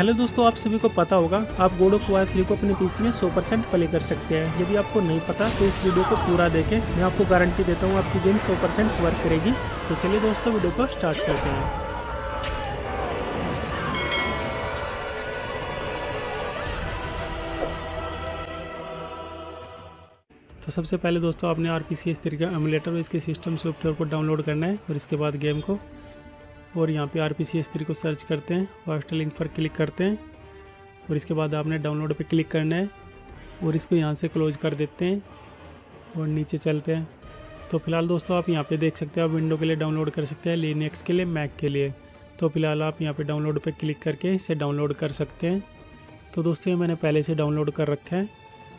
Hello दोस्तों, आप सभी को पता होगा, आप गोड वार थ्री को अपने पीसी में 100 परसेंट प्ले कर सकते हैं। यदि आपको नहीं पता तो इस वीडियो को पूरा देखें। मैं आपको गारंटी देता हूँ, आपकी गेम 100 परसेंट वर्क करेगी। तो चलिए दोस्तों, वीडियो को स्टार्ट करते हैं। तो सबसे पहले दोस्तों, आपने आर पी सी एस तरीका एमुलेटर और इसके सिस्टम सॉफ्टवेयर को डाउनलोड करना है और इसके बाद गेम को और यहाँ पे आर पी सी को सर्च करते हैं फ़र्स्ट लिंक पर क्लिक करते हैं, और इसके बाद आपने डाउनलोड पे क्लिक करना है, और इसको यहाँ से क्लोज कर देते हैं, और नीचे चलते हैं। तो फ़िलहाल दोस्तों आप यहाँ पे देख सकते हैं, आप विंडो के लिए डाउनलोड कर सकते हैं लिनक्स के लिए मैक के लिए। तो फ़िलहाल आप यहाँ पे डाउनलोड पे क्लिक करके इसे डाउनलोड कर सकते हैं। तो दोस्तों ये मैंने पहले से डाउनलोड कर रखा है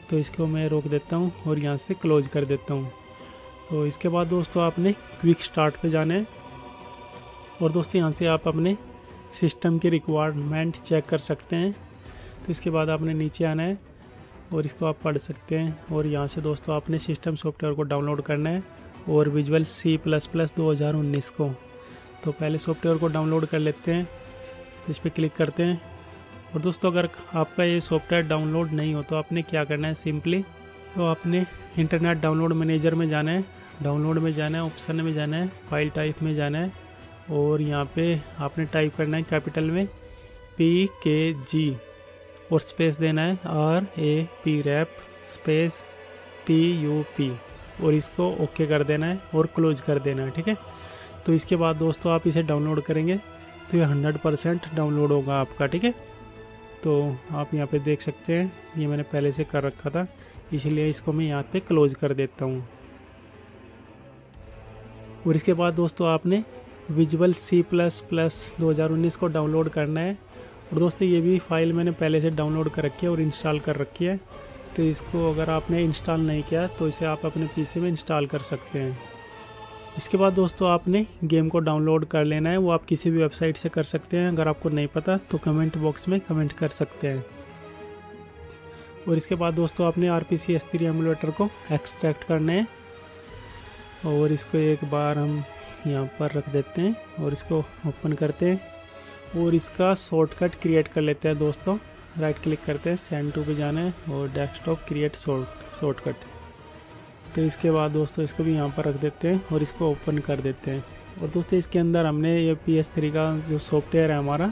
तो इसको मैं रोक देता हूँ और यहाँ से क्लोज कर देता हूँ। तो इसके बाद दोस्तों आपने क्विक स्टार्ट पे जाना है। और दोस्तों, यहाँ से आप अपने सिस्टम की रिक्वायरमेंट चेक कर सकते हैं। तो इसके बाद आपने नीचे आना है और इसको आप पढ़ सकते हैं। और यहाँ से दोस्तों, आपने सिस्टम सॉफ्टवेयर को डाउनलोड करना है और विजुअल सी प्लस प्लस दो हज़ार उन्नीस को। तो पहले सॉफ्टवेयर को डाउनलोड कर लेते हैं। तो इस पर क्लिक करते हैं। और दोस्तों, अगर आपका ये सॉफ्टवेयर डाउनलोड नहीं हो तो आपने क्या करना है? सिंपली तो आपने इंटरनेट डाउनलोड मैनेजर में जाना है। डाउनलोड में जाना है ऑप्शन में जाना है फ़ाइल टाइप में जाना है। और यहाँ पे आपने टाइप करना है कैपिटल में पी के जी और स्पेस देना है R A P rap space P U P और इसको ओके कर देना है और क्लोज कर देना है, ठीक है? तो इसके बाद दोस्तों आप इसे डाउनलोड करेंगे तो ये हंड्रेड परसेंट डाउनलोड होगा आपका, ठीक है? तो आप यहाँ पे देख सकते हैं, ये मैंने पहले से कर रखा था, इसलिए इसको मैं यहाँ पे क्लोज कर देता हूँ। और इसके बाद दोस्तों आपने विजुअल सी प्लस प्लस दो हज़ार उन्नीस को डाउनलोड करना है। और दोस्तों, ये भी फ़ाइल मैंने पहले से डाउनलोड कर रखी है और इंस्टॉल कर रखी है। तो इसको अगर आपने इंस्टॉल नहीं किया तो इसे आप अपने पीसी में इंस्टॉल कर सकते हैं। इसके बाद दोस्तों, आपने गेम को डाउनलोड कर लेना है। वो आप किसी भी वेबसाइट से कर सकते हैं। अगर आपको नहीं पता तो कमेंट बॉक्स में कमेंट कर सकते हैं। और इसके बाद दोस्तों, आपने R P C S emulator को एक्सट्रैक्ट करना है। और इसको एक बार हम यहाँ पर रख देते हैं और इसको ओपन करते हैं और इसका शॉर्टकट क्रिएट कर लेते हैं दोस्तों। राइट क्लिक करते हैं सेंड टू पे जाना है और डेस्कटॉप क्रिएट शॉर्टकट तो इसके बाद दोस्तों इसको भी यहाँ पर रख देते हैं और इसको ओपन कर देते हैं। और दोस्तों इसके अंदर हमने ये पी एस थ्री का जो सॉफ्टवेयर है हमारा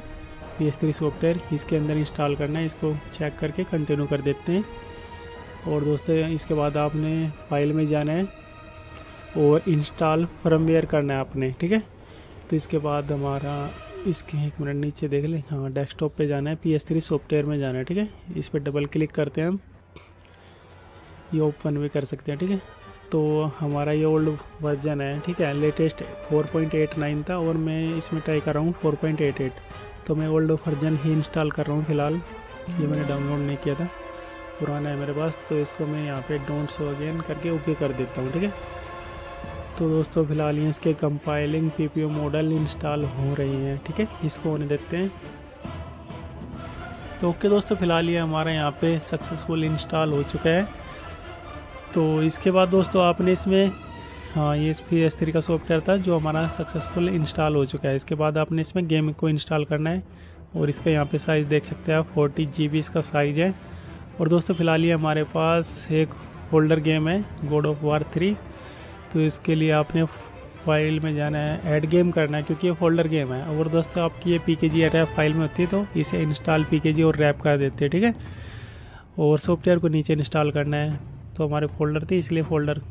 पी एस थ्री सॉफ्टवेयर इसके अंदर इंस्टॉल करना है। इसको चेक करके कंटिन्यू कर देते हैं। और दोस्तों इसके बाद आपने फ़ाइल में जाना है। और इंस्टॉल फर्मवेयर करना है आपने, ठीक है? तो इसके बाद हमारा, इसके एक मिनट नीचे देख लें। हाँ डेस्कटॉप पे जाना है पी एस थ्री सॉफ्टवेयर में जाना है, ठीक है? इस पर डबल क्लिक करते हैं हम। ये ओपन भी कर सकते हैं, ठीक है? तो हमारा ये ओल्ड वर्जन है, ठीक है? लेटेस्ट 4.89 था और मैं इसमें ट्राई कर रहा हूँ 4.88 तो मैं ओल्ड वर्जन ही इंस्टॉल कर रहा हूँ फ़िलहाल। ये मैंने डाउनलोड नहीं किया था। पुराना है मेरे पास तो इसको मैं यहाँ पे डोंट सो अगेन करके ओके कर देता हूँ, ठीक है? तो दोस्तों, फ़िलहाल ये इसके कंपाइलिंग पीपीओ मॉडल इंस्टॉल हो रही हैं, ठीक है? इसको होने देते हैं। तो ओके दोस्तों, फ़िलहाल ये हमारा यहाँ पे सक्सेसफुल इंस्टॉल हो चुका है। तो इसके बाद दोस्तों, आपने इसमें हाँ ये इस पी का सॉफ्टवेयर था जो हमारा सक्सेसफुल इंस्टॉल हो चुका है। इसके बाद आपने इसमें गेम को इंस्टॉल करना है और इसका यहाँ पे साइज़ देख सकते हैं आप फोर्टी जी बी इसका साइज़ है। और दोस्तों, फ़िलहाल ये हमारे पास एक होल्डर गेम है गोड ऑफ़ वार थ्री तो इसके लिए आपने फ़ाइल में जाना है ऐड गेम करना है, क्योंकि ये फोल्डर गेम है। और दोस्तों, आपकी ये पी के जी रैप फ़ाइल में होती है तो इसे इंस्टॉल पी के जी और रैप कर देते हैं, ठीक है? और सॉफ्टवेयर को नीचे इंस्टॉल करना है। तो हमारे फोल्डर थे, इसलिए फोल्डर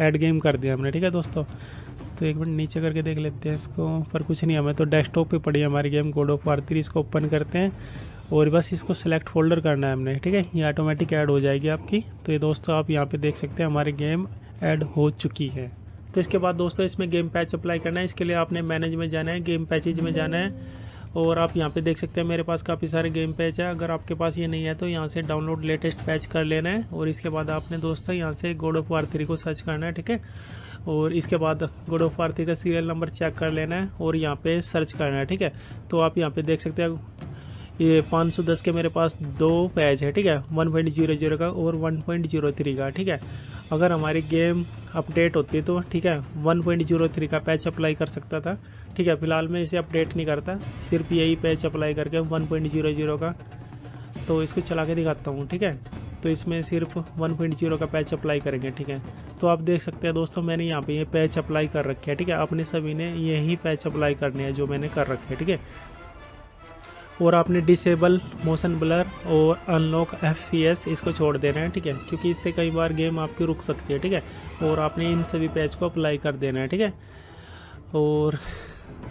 ऐड गेम कर दिया हमने, ठीक है दोस्तों? तो एक मिनट नीचे करके देख लेते हैं इसको, पर कुछ नहीं, हमें तो डेस्कटॉप पे पड़ी है हमारी game God of War three इसको ओपन करते हैं। और बस इसको सेलेक्ट फोल्डर करना है हमने, ठीक है? ये ऑटोमेटिक ऐड हो जाएगी आपकी। तो ये दोस्तों, आप यहाँ पे देख सकते हैं हमारी गेम ऐड हो चुकी है। तो इसके बाद दोस्तों, इसमें गेम पैच अप्लाई करना है। इसके लिए आपने मैनेज में जाना है गेम पैचेज में जाना है। और आप यहाँ पे देख सकते हैं, मेरे पास काफ़ी सारे गेम पैच है। अगर आपके पास ये नहीं है तो यहाँ से डाउनलोड लेटेस्ट पैच कर लेना है। और इसके बाद आपने दोस्तों, यहाँ से गोड ऑफ़ वार थ्री को सर्च करना है, ठीक है? और इसके बाद गोड ऑफ़ वार थ्री का सीरियल नंबर चेक कर लेना है और यहाँ पे सर्च करना है, ठीक है? तो आप यहाँ पे देख सकते हैं ये 510 के मेरे पास दो पैच है, ठीक है? 1.00 का और 1.03 का, ठीक है? अगर हमारी गेम अपडेट होती तो ठीक है 1.03 का पैच अप्लाई कर सकता था, ठीक है? फ़िलहाल मैं इसे अपडेट नहीं करता, सिर्फ़ यही पैच अप्लाई करके वन पॉइंट ज़ीरो ज़ीरो का तो इसको चला के दिखाता हूँ, ठीक है? तो इसमें सिर्फ़ 1.0 का पैच अप्लाई करेंगे, ठीक है? तो आप देख सकते हैं दोस्तों, मैंने यहाँ पे ये पैच अप्लाई कर रखे है, ठीक है? अपने सभी ने यही पैच अप्लाई करने हैं जो मैंने कर रखे हैं, ठीक है? और आपने डिसेबल मोशन ब्लर और अनलॉक एफपीएस इसको छोड़ देना है, ठीक है? क्योंकि इससे कई बार गेम आपकी रुक सकती है, ठीक है? और आपने इन सभी पैच को अप्लाई कर देना है, ठीक है? और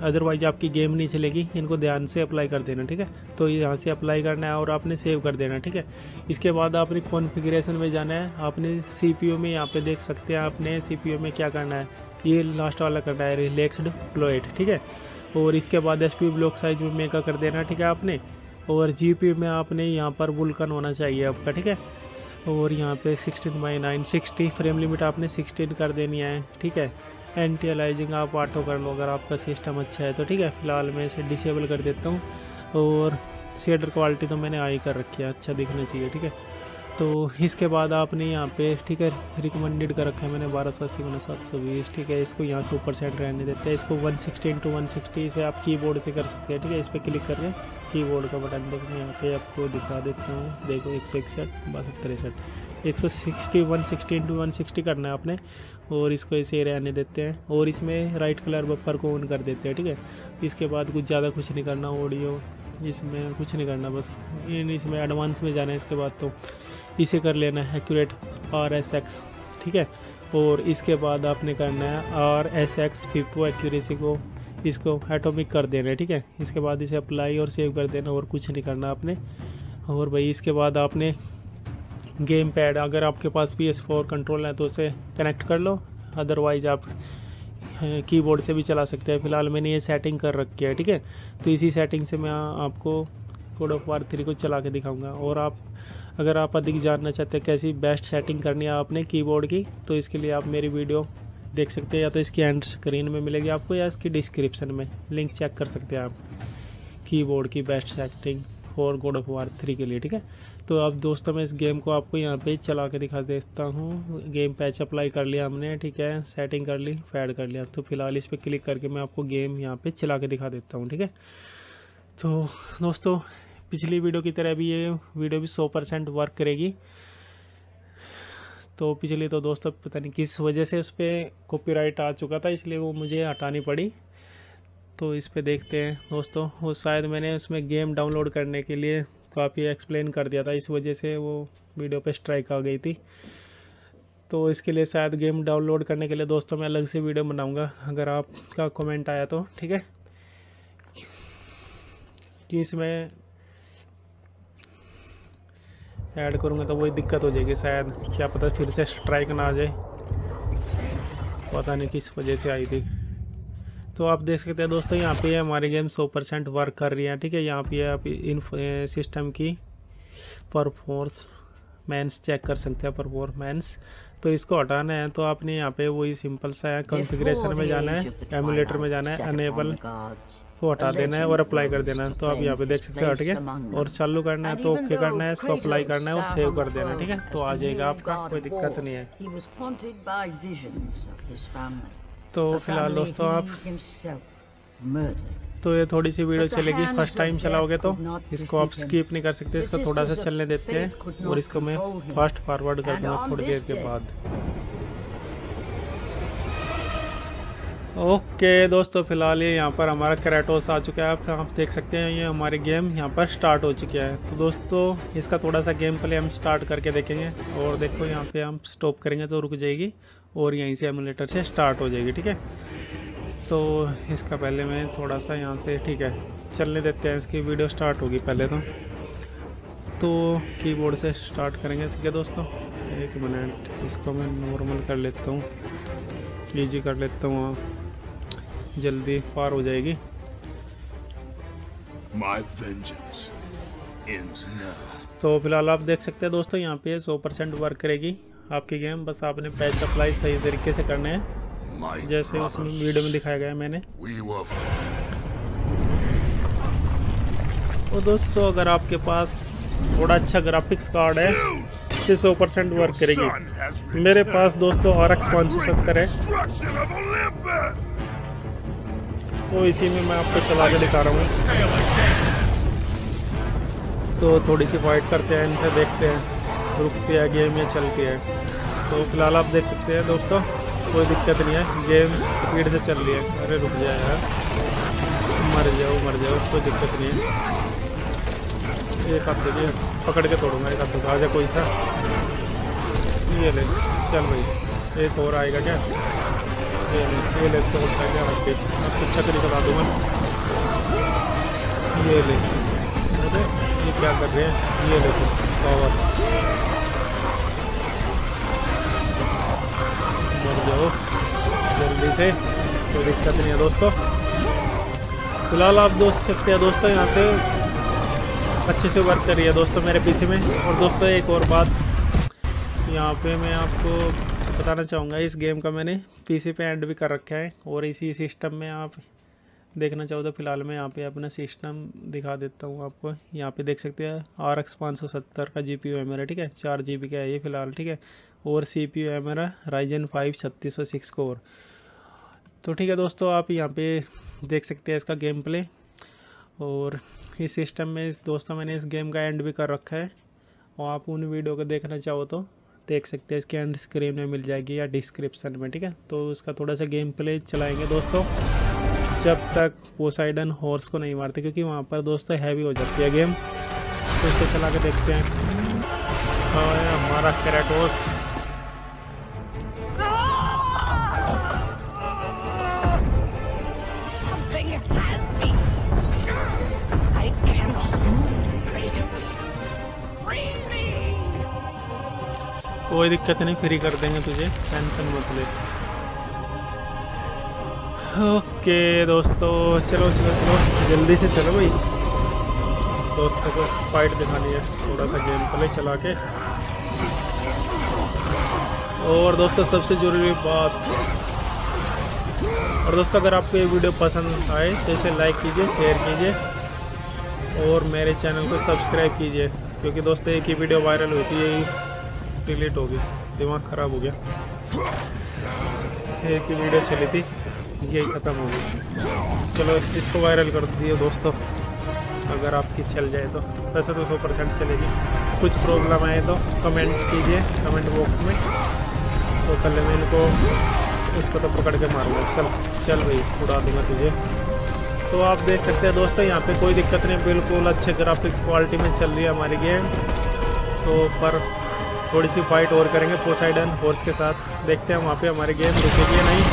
अदरवाइज़ आपकी गेम नहीं चलेगी, इनको ध्यान से अप्लाई कर देना, ठीक है? तो यहाँ से अप्लाई करना है और आपने सेव कर देना, ठीक है? इसके बाद आपने कॉन्फ़िगरेशन में जाना है, आपने सी में यहाँ पे देख सकते हैं आपने सी में क्या करना है? ये लास्ट वाला करना है रिलैक्सड फ्लोएट ठीक है? और इसके बाद एस ब्लॉक साइज़ में मेका कर देना, ठीक है आपने? और जीपी में आपने यहाँ पर वुलकन होना चाहिए आपका, ठीक है? और यहाँ पे 16 by nine sixty frame limit आपने 16 कर देनी है, ठीक है? एंटी अलाइजिंग आप ऑटो कर लो अगर आपका सिस्टम अच्छा है तो ठीक है? फ़िलहाल मैं इसे डिसेबल कर देता हूँ और शेडर क्वालिटी तो मैंने आई कर रखी है अच्छा दिखना चाहिए, ठीक है? तो इसके बाद आपने यहाँ पे, ठीक है रिकमेंडेड कर रखा है मैंने बारह सौ अस्सी सात सौ बीस, ठीक है, इसको यहाँ से ऊपर सेट रहने देते हैं। इसको one sixty into one sixty से आप कीबोर्ड से कर सकते हैं, ठीक है, इस पर क्लिक करके कीबोर्ड का बटन देखो यहाँ पे आपको दिखा देता हूँ, देखो, एक सौ इकसठ बासठ तिरसठ। एक सौ sixty one sixty into one sixty करना है आपने, और इसको ऐसे रहने देते हैं, और इसमें राइट कलर बफर को ऑन कर देते हैं, ठीक है। इसके बाद कुछ ज़्यादा कुछ नहीं करना ऑडियो इसमें कुछ नहीं करना, बस इन इसमें एडवांस में जाना है, इसके बाद तो इसे कर लेना है एक्यूरेट आर एस एक्स ठीक है? और इसके बाद आपने करना है R S X FIFO accuracy को, इसको एटोमिक कर देना है, ठीक है? इसके बाद इसे अप्लाई और सेव कर देना, और कुछ नहीं करना आपने। और भाई, इसके बाद आपने गेम पैड अगर आपके पास पी एस फोर कंट्रोल है तो उसे कनेक्ट कर लो अदरवाइज़ आप कीबोर्ड से भी चला सकते हैं। फ़िलहाल मैंने ये सेटिंग कर रखी है, ठीक है? तो इसी सेटिंग से मैं आपको कोड ऑफ़ वार थ्री को चला के दिखाऊँगा। और आप, अगर आप अधिक जानना चाहते हैं कैसी बेस्ट सेटिंग करनी है आपने कीबोर्ड की तो इसके लिए आप मेरी वीडियो देख सकते हैं, या तो इसकी एंड स्क्रीन में मिलेगी आपको, या इसकी डिस्क्रिप्शन में। लिंक चेक कर सकते हैं आप कीबोर्ड की best setting for God of War three के लिए, ठीक है? तो अब दोस्तों मैं इस गेम को आपको यहाँ पे चला के दिखा देता हूँ। गेम पैच अप्लाई कर लिया हमने, ठीक है? सेटिंग कर ली फैड कर लिया। तो फ़िलहाल इस पर क्लिक करके मैं आपको गेम यहाँ पे चला के दिखा देता हूँ, ठीक है? तो दोस्तों, पिछली वीडियो की तरह भी ये वीडियो भी सौ परसेंट वर्क करेगी। तो पिछली तो दोस्तों पता नहीं किस वजह से उस पर कॉपीराइट आ चुका था, इसलिए वो मुझे हटानी पड़ी। तो इस पर देखते हैं दोस्तों, वो शायद मैंने उसमें गेम डाउनलोड करने के लिए काफ़ी एक्सप्लेन कर दिया था। इस वजह से वो वीडियो पे स्ट्राइक आ गई थी। तो इसके लिए शायद गेम डाउनलोड करने के लिए दोस्तों मैं अलग से वीडियो बनाऊँगा। अगर आपका कमेंट आया तो ठीक है? कि इसमें ऐड करूँगा तो वही दिक्कत हो जाएगी शायद। क्या पता फिर से स्ट्राइक ना आ जाए। पता नहीं किस वजह से आई थी। तो आप देख सकते हैं दोस्तों, यहाँ पे हमारी गेम 100 परसेंट वर्क कर रही है, ठीक है? यहाँ पे आप इन सिस्टम की परफॉर्स मैंस चेक कर सकते हैं परफॉर्मेंस तो इसको हटाना है तो आपने यहाँ पे वही सिंपल सा है कॉन्फ़िगरेशन में जाना है एमुलेटर में जाना है अनेबल को हटा देना है और अप्लाई कर देना है। तो आप यहाँ पे देख सकते हो हट गया और चालू करना है तो ओके करना है, इसको अप्लाई करना है और सेव कर देना है, ठीक है? तो आ जाएगा आपका, कोई दिक्कत नहीं है। तो फ़िलहाल दोस्तों आप तो ये थोड़ी सी वीडियो चलेगी फ़र्स्ट टाइम चलाओगे तो इसको आप स्किप नहीं कर सकते इसको थोड़ा सा चलने देते हैं और इसको मैं फास्ट फॉरवर्ड कर दूँगा थोड़ी देर के बाद। ओके दोस्तों फ़िलहाल ये यहाँ पर हमारा करेटोस आ चुका है। आप देख सकते हैं ये हमारी गेम यहाँ पर स्टार्ट हो चुकी है। तो दोस्तों इसका थोड़ा सा गेम प्ले हम स्टार्ट करके देखेंगे और देखो यहाँ पे हम स्टॉप करेंगे तो रुक जाएगी। और यहीं से एमुलेटर से स्टार्ट हो जाएगी ठीक है? तो इसका पहले मैं थोड़ा सा यहाँ से ठीक है चलने देते हैं इसकी वीडियो स्टार्ट होगी पहले तो। तो कीबोर्ड से स्टार्ट करेंगे ठीक है दोस्तों? एक मिनट इसको मैं नॉर्मल कर लेता हूँ। ईजी कर लेता हूँ जल्दी पार हो जाएगी। तो फ़िलहाल आप देख सकते हैं दोस्तों यहाँ पे 100 परसेंट वर्क करेगी। आपकी गेम बस आपने पैच अप्लाई सही तरीके से करने हैं जैसे उसमें वीडियो में दिखाया गया मैंने। और दोस्तों अगर आपके पास थोड़ा अच्छा ग्राफिक्स कार्ड है तो सौ परसेंट वर्क करेगी। मेरे पास दोस्तों और एक्स पाँच सौ सत्तर है। तो इसी में मैं आपको चला के दिखा रहा हूँ। तो थोड़ी सी फाइट करते हैं इनसे देखते हैं। रुकती है, गेम ये चलती है। तो फ़िलहाल आप देख सकते हैं दोस्तों, कोई दिक्कत नहीं है। गेम स्पीड से चल रही है। अरे रुक जाए यार। मर जाओ मर जाओ, कोई दिक्कत नहीं है। एक हाथ देखिए, पकड़ के तोड़ूँगा, एक हाथ आ जाए कोई सा। ये ले, चल भाई। एक और आएगा क्या? ये ले ये ले तोड़ता क्या? रख के अब तो चक्री बता दूँगा। ये ले। अरे, ये क्या कर रहे हैं? ये देखो पावर मर जाओ जल्दी से कोई दिक्कत नहीं है दोस्तों फ़िलहाल आप दोस्त सकते हैं दोस्तों यहाँ से अच्छे से वर्क करिए दोस्तों मेरे पीछे में और दोस्तों एक और बात यहाँ पे मैं आपको बताना चाहूँगा इस गेम का मैंने पीसी पे एंड भी कर रखा है और इसी सिस्टम में आप देखना चाहो तो फ़िलहाल मैं यहाँ पे अपना सिस्टम दिखा देता हूँ आपको। यहाँ पे देख सकते हैं आर एक्स पाँच सौ सत्तर का जी पी यू है मेरा ठीक है? चार जी बी का है ये फ़िलहाल, ठीक है? और सी पी यू है मेरा राइजन फाइव छत्तीस सौ सिक्स कोर तो ठीक है दोस्तों, आप यहाँ पे देख सकते हैं इसका गेम प्ले और इस सिस्टम में दोस्तों मैंने इस गेम का एंड भी कर रखा है। और आप उन वीडियो को देखना चाहो तो देख सकते हैं, इसके एंड स्क्रीन में मिल जाएगी या डिस्क्रिप्शन में, ठीक है? तो उसका थोड़ा सा गेम प्ले चलाएँगे दोस्तों। जब तक पोसाइडन हॉर्स को नहीं मारते क्योंकि वहाँ पर दोस्तों हैवी हो जाती है गेम तो इसको चला के देखते हैं। और हमारा कैरेटोस कोई दिक्कत नहीं फ्री कर देंगे तुझे। टेंशन मत ले। ओके दोस्तों, चलो चलो चलो। जल्दी से चलो भाई। दोस्तों को फाइट दिखानी है थोड़ा सा गेम प्ले चला के। और दोस्तों, सबसे ज़रूरी बात, और दोस्तों, अगर आपको ये वीडियो पसंद आए तो इसे लाइक कीजिए शेयर कीजिए, और मेरे चैनल को सब्सक्राइब कीजिए, क्योंकि दोस्तों, एक ही वीडियो वायरल हुई थी, यही डिलीट हो गई, दिमाग ख़राब हो गया। एक ही वीडियो चली थी। यही ख़त्म हो गई चलो, इसको वायरल कर दिए दोस्तों। अगर आपकी चल जाए तो। वैसे तो सौ परसेंट चलेगी। कुछ प्रॉब्लम आए तो कमेंट कीजिए कमेंट बॉक्स में। तो कल मैं इनको, इसको तो पकड़ के मार मारूँगा। चल चल भाई, उड़ा दूँगा तुझे। तो आप देख सकते हैं दोस्तों, यहाँ पे कोई दिक्कत नहीं। बिल्कुल अच्छे ग्राफिक्स क्वालिटी में चल रही है हमारी गेम तो पर थोड़ी सी फाइट और करेंगे पोसाइडन फोर्स के साथ। देखते हैं वहाँ पे हमारी गेम रुकेगी नहीं।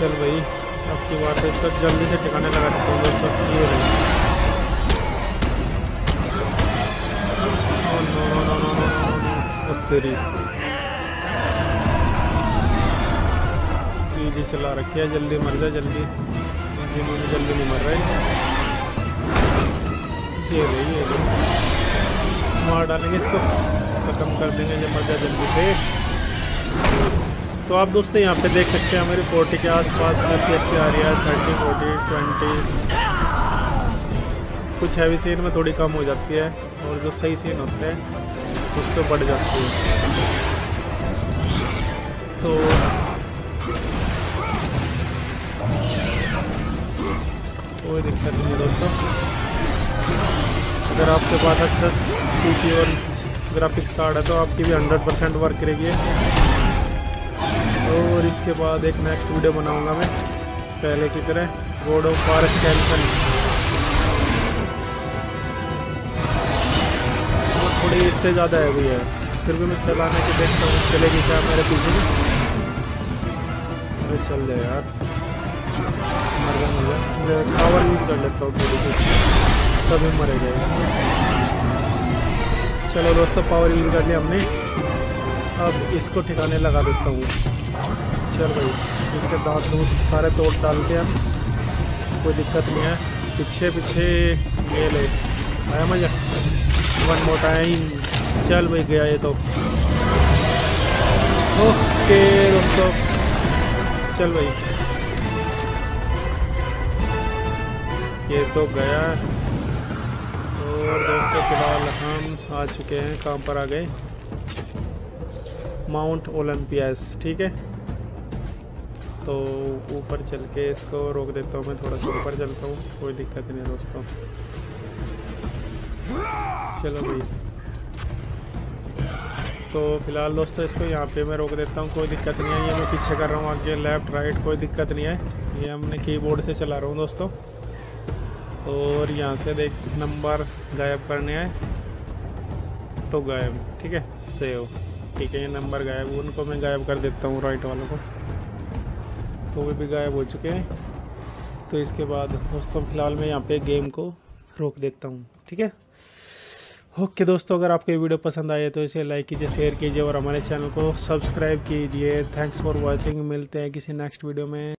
चल भाई अब की बात है इसको जल्दी से ठिकाने लगा देता हूँ दोस्तों ये रही। तेरी। जी चला रखी है, जल्दी मर जाए जल्दी। जल्दी जल्दी नहीं मर रहा। ये ले ये मार डालेंगे इसको। ख़त्म कर देंगे जब मज़ा जल्दी से। तो आप दोस्तों यहाँ पे देख सकते हैं हमारी फोर्टी के आसपास में पी आ रही है थर्टी फोर्टी ट्वेंटी कुछ हैवी सीन में थोड़ी कम हो जाती है और जो सही सीन होते हैं उस पर बढ़ जाती है। तो कोई दिक्कत नहीं है दोस्तों। अगर आपके पास अच्छा सी और ग्राफिक्स कार्ड है तो आपकी भी हंड्रेड परसेंट वर्क करेगी। और इसके बाद एक नेक्स्ट वीडियो बनाऊँगा मैं। पहले की तरह रोड ऑफ़ फॉरेस्ट कैंसन थोड़ी इससे ज़्यादा है भी है। फिर भी मैं चलाने की देखता हूँ, चलेगी क्या मेरे पीछे में अरे चल जाए यार। मर गया मर गया। पावर यूज़ कर लेता हूँ थोड़ी सी। तभी मरे गए चलो दोस्तों पावर यूज़ कर लिया हमने। अब इसको ठिकाने लगा देता हूँ। चल भाई इसके दांत दूध सारे तोड़ डाल के हम कोई दिक्कत नहीं है। पीछे पीछे ले ले आया मज़ा वन मोर टाइम चल भाई, गया ये तो। ओके, दोस्तों। चल भाई। ये तो गया। और दोस्तों, फ़िलहाल हम आ चुके हैं। काम पर आ गए। माउंट ओलंपियास ठीक है? तो ऊपर चल के इसको रोक देता हूँ मैं, थोड़ा सा ऊपर चलता हूँ। कोई दिक्कत नहीं है दोस्तों। चलो भाई। तो फ़िलहाल दोस्तों इसको यहाँ पे मैं रोक देता हूँ, कोई दिक्कत नहीं है। ये मैं पीछे कर रहा हूँ आगे लेफ़्ट राइट कोई दिक्कत नहीं है। ये हमने कीबोर्ड से चला रहा हूँ दोस्तों। और यहाँ से देख नंबर गायब करने आए तो गायब, ठीक है? सेव ठीक है, ये नंबर गायब, उनको मैं गायब कर देता हूँ राइट वालों को। तो वे भी गायब हो चुके हैं। तो इसके बाद दोस्तों, फ़िलहाल मैं यहाँ पे गेम को रोक देता हूँ, ठीक है? ओके दोस्तों, अगर आपको ये वीडियो पसंद आए तो इसे लाइक कीजिए, शेयर कीजिए और हमारे चैनल को सब्सक्राइब कीजिए। थैंक्स फॉर वॉचिंग, मिलते हैं किसी नेक्स्ट वीडियो में।